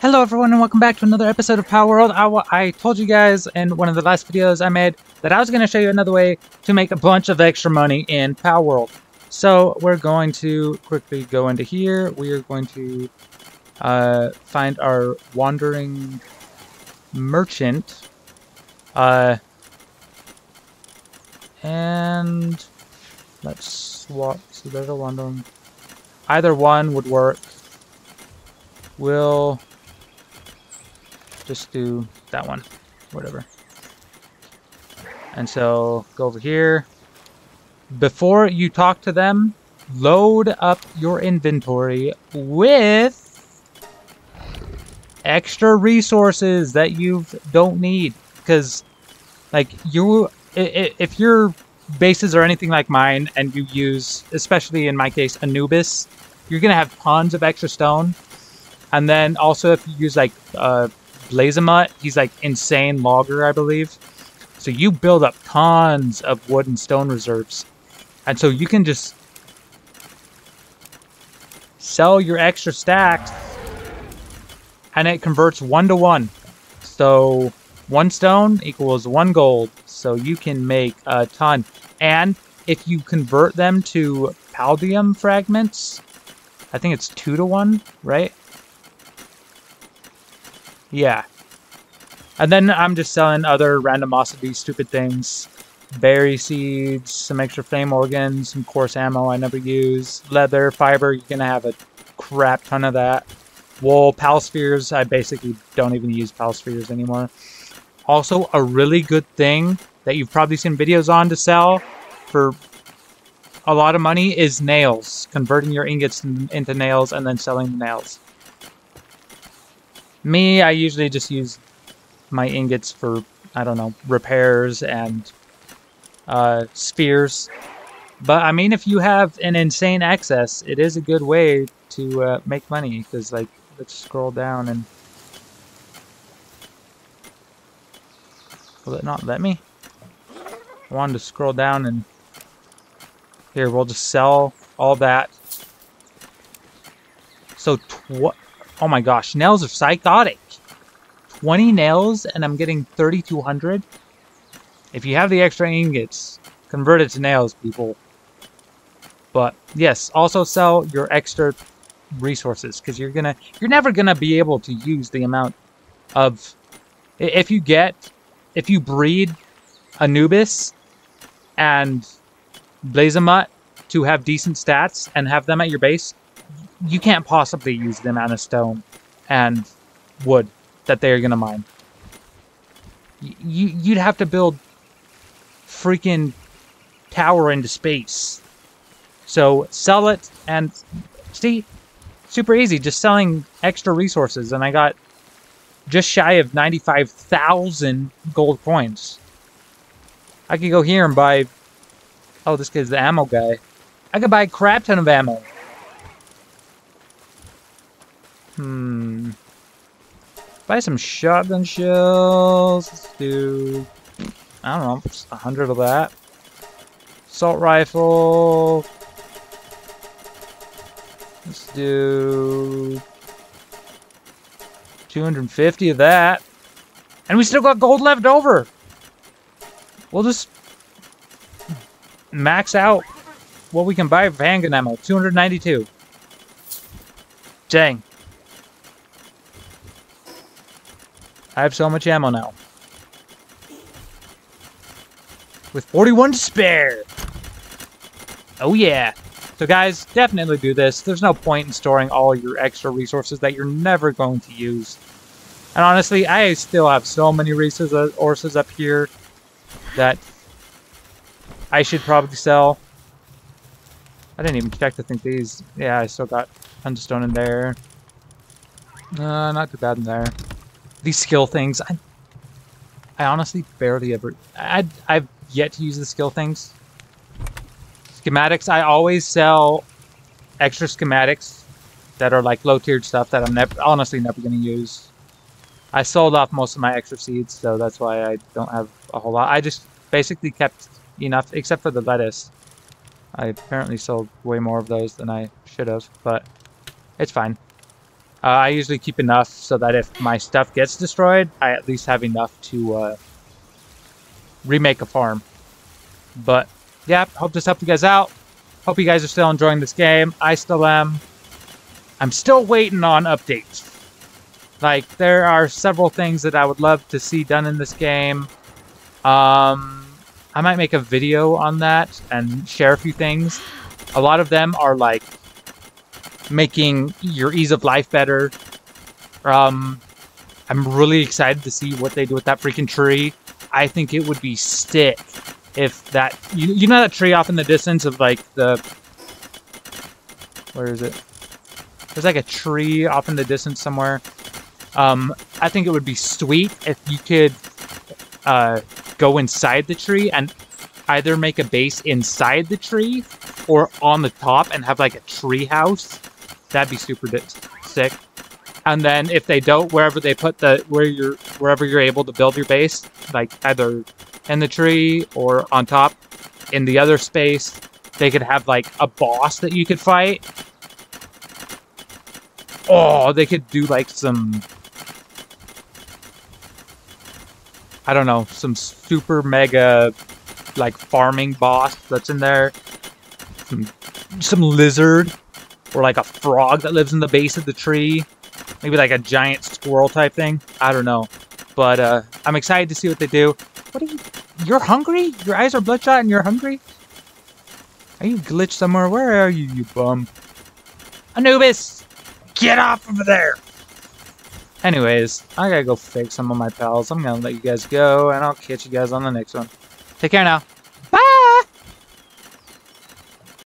Hello everyone and welcome back to another episode of Palworld. I, I told you guys in one of the last videos I made that I was going to show you another way to make a bunch of extra money in Palworld. So we're going to quickly go into here. We are going to uh, find our wandering merchant. Uh, and let's swap. So there's a wandering. Either one would work. We'll just do that one, whatever. And so go over here. Before you talk to them, load up your inventory with extra resources that you don't need. Because, like, you, if your bases are anything like mine and you use, especially in my case, Anubis, you're going to have tons of extra stone. And then also if you use like uh, Blazamut, he's like insane logger, I believe. So you build up tons of wood and stone reserves. And so you can just sell your extra stacks and it converts one to one. So one stone equals one gold. So you can make a ton. And if you convert them to paldium fragments, I think it's two to one, right? Yeah. And then I'm just selling other randomosity stupid things. Berry seeds, some extra flame organs, some coarse ammo I never use. Leather, fiber, you're gonna have a crap ton of that. Wool, pal spheres, I basically don't even use pal spheres anymore. Also, a really good thing that you've probably seen videos on to sell for a lot of money is nails. Converting your ingots into nails and then selling the nails. Me, I usually just use my ingots for, I don't know, repairs and uh, spheres. But, I mean, if you have an insane excess, it is a good way to uh, make money. Because, like, let's scroll down and... Will it not let me? I wanted to scroll down and... Here, we'll just sell all that. So, tw Oh my gosh, nails are psychotic. 20 nails and I'm getting 3,200? If you have the extra ingots, convert it to nails, people. But yes, also sell your extra resources because you're gonna you're never gonna be able to use the amount of if you get if you breed Anubis and Blazamut to have decent stats and have them at your base, you can't possibly use the amount of stone and wood that they're gonna mine. You you'd have to build freaking tower into space. So sell it and see, super easy, just selling extra resources, and I got just shy of 95,000 gold coins. I could go here and buy... Oh, this guy's the ammo guy. I could buy a crap ton of ammo. Hmm. Buy some shotgun shells. Let's do, I don't know, a hundred of that. Assault rifle. Let's do 250 of that. And we still got gold left over. We'll just max out what we can buy for handgun ammo. 292. Dang. I have so much ammo now. With 41 to spare. Oh yeah. So guys, definitely do this. There's no point in storing all your extra resources that you're never going to use. And honestly, I still have so many resources up here that I should probably sell. I didn't even check to think these. Yeah, I still got understone in there. Uh, not too bad in there these skill things. I, I honestly barely ever. I I've yet to use the skill things. Schematics. I always sell extra schematics that are like low tiered stuff that I'm never honestly never going to use. I sold off most of my extra seeds, so that's why I don't have a whole lot. I just basically kept enough, except for the lettuce. I apparently sold way more of those than I should have, but it's fine. Uh, I usually keep enough so that if my stuff gets destroyed, I at least have enough to uh, remake a farm. But yeah, hope this helped you guys out. Hope you guys are still enjoying this game. I still am. I'm still waiting on updates. Like, there are several things that I would love to see done in this game. Um, I might make a video on that and share a few things. A lot of them are like making your ease of life better. Um, I'm really excited to see what they do with that freaking tree. I think it would be stick if that you, you know that tree off in the distance of like the where is it? There's like a tree off in the distance somewhere. Um, I think it would be sweet if you could uh, go inside the tree and either make a base inside the tree or on the top and have like a tree house. That'd be super sick. And then if they don't, wherever they put the where you're wherever you're able to build your base, like either in the tree or on top in the other space, they could have like a boss that you could fight. Oh, they could do like some I don't know, some super mega like farming boss that's in there. Some, some lizard or like a frog that lives in the base of the tree. Maybe like a giant squirrel type thing. I don't know. But uh, I'm excited to see what they do. What are you? You're hungry? Your eyes are bloodshot and you're hungry? Are you glitched somewhere? Where are you, you bum? Anubis! Get off of there! Anyways, I gotta go fix some of my pals. I'm gonna let you guys go, and I'll catch you guys on the next one. Take care now.